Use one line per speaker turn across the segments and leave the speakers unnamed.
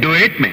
Duet में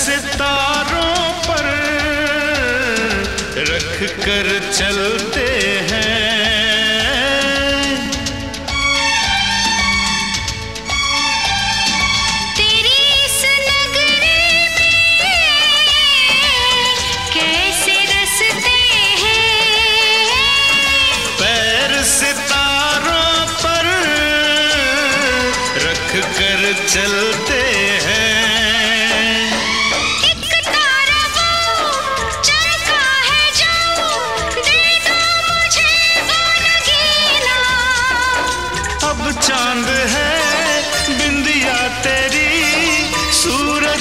सितारों पर रख कर चलते हैं। पैर सितारों पर रख कर चलते हैं।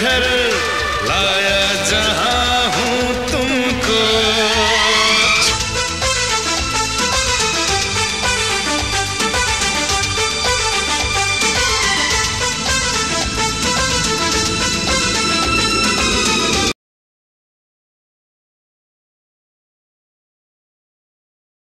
घर लाए